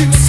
you